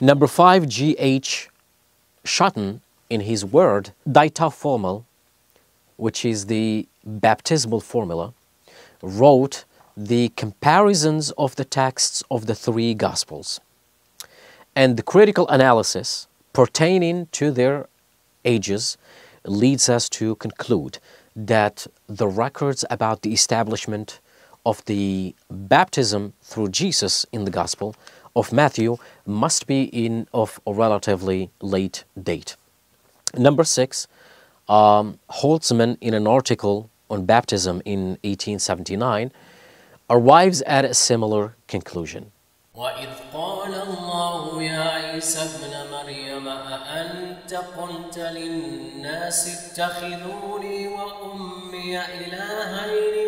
Number five, G.H. Shotton, in his word, Die Taufformel, which is the baptismal formula, wrote the comparisons of the texts of the three Gospels and the critical analysis pertaining to their ages leads us to conclude that the records about the establishment of the baptism through Jesus in the Gospel of Matthew must be in of a relatively late date. Number six, um, Holtzmann in an article on baptism in 1879 arrives at a similar conclusion. وإذ قال الله يا عيسى ابن مريم أأنت قلت للناس اتخذوني وأمي إلهين